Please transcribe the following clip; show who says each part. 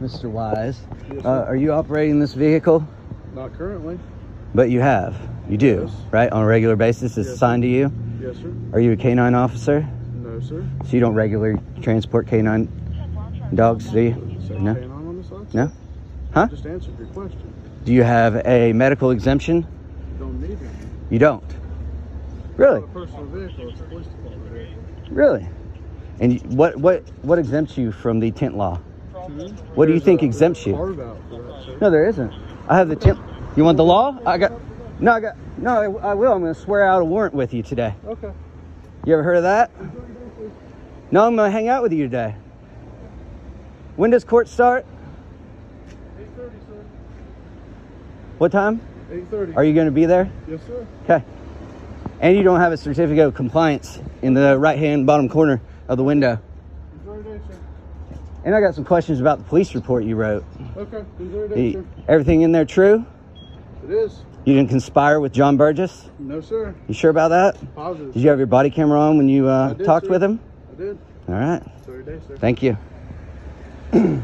Speaker 1: Mr. Wise.
Speaker 2: Yes,
Speaker 1: Uh, are you operating this vehicle?
Speaker 2: Not currently.
Speaker 1: But you have. You do,
Speaker 2: Yes.
Speaker 1: right? On a regular basis, it's
Speaker 2: Yes,
Speaker 1: assigned to you.
Speaker 2: Yes, sir.
Speaker 1: Are you a canine officer?
Speaker 2: No, sir.
Speaker 1: So you don't regularly transport canine dogs, do you? No.
Speaker 2: canine on this?
Speaker 1: No? Huh?
Speaker 2: Just answered your question.
Speaker 1: Do you have a medical exemption?
Speaker 2: Don't need it.
Speaker 1: You don't. Really?
Speaker 2: Not a personal vehicle. It's a police department.
Speaker 1: Really? And what what what exempts you from the tint law? What do you think exempts you?
Speaker 2: Carve out for that, sir.
Speaker 1: No, there isn't. I have the tint. You want the law? I got. No, I got. No, I, I will. I'm going to swear out a warrant with you today.
Speaker 2: Okay.
Speaker 1: You ever heard of that? No, I'm going to hang out with you today. When does court start?
Speaker 2: 8:30, sir.
Speaker 1: What time?
Speaker 2: 8:30.
Speaker 1: Are you going to be there?
Speaker 2: Yes, sir.
Speaker 1: Okay. And you don't have a certificate of compliance in the right hand bottom corner of the window.
Speaker 2: Enjoy your day, sir.
Speaker 1: And I got some questions about the police report you wrote.
Speaker 2: Okay. Enjoy your day, sir.
Speaker 1: Everything in there true?
Speaker 2: It is.
Speaker 1: You didn't conspire with John Burgess?
Speaker 2: No, sir.
Speaker 1: You sure about that?
Speaker 2: Positive.
Speaker 1: Did you have your body camera on when you uh,
Speaker 2: did,
Speaker 1: talked
Speaker 2: sir.
Speaker 1: with him?
Speaker 2: I did.
Speaker 1: All right.
Speaker 2: Day, sir.
Speaker 1: Thank you.